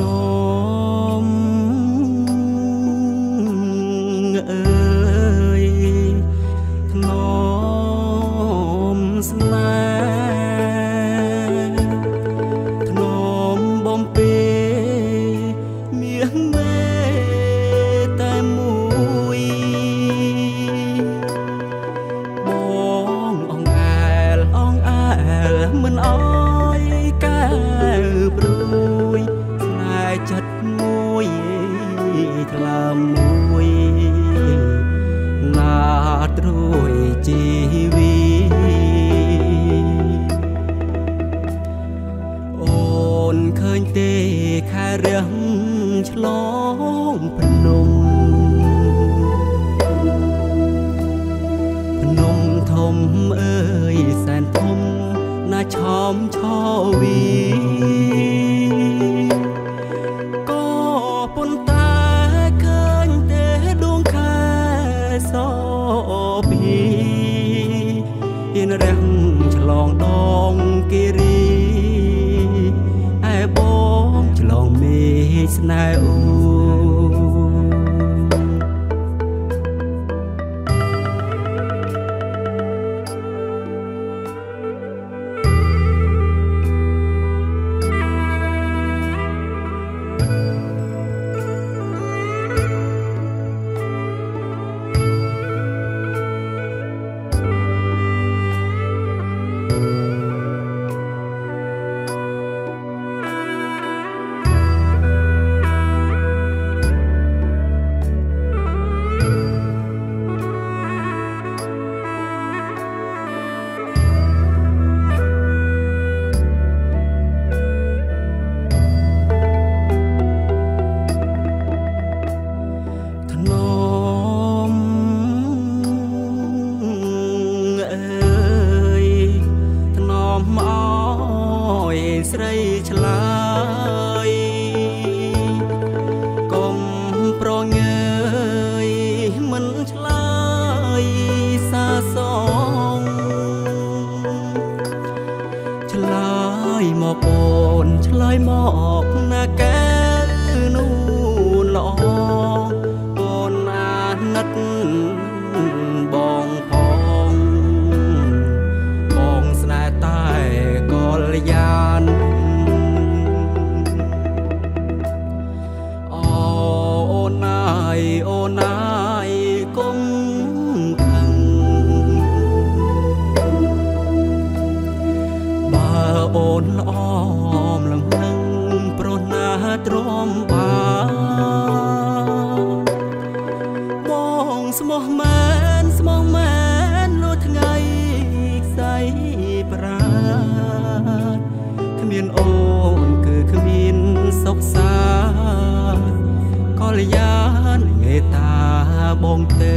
ន ឃើញទេខែរាំងឆ្លងភ្នំភ្នំធំអើយសែនធំណាឆោមឆោវី នឆ្លើយមកណាកែនោះល្អអូនអាណិតបងផងបងស្នេហ៍តែកលយានអូនអាយអូនអាយគុំខឹងបើអូនល្អមលំហឹងប្រុសណា ទ្រាំបានបងស្មោះមែនស្មោះមែនលុះថ្ងៃខ្សែប្រាណគ្មានអូនគឺគ្មានសុខសាន្តកលយានមេត្តាបងទេ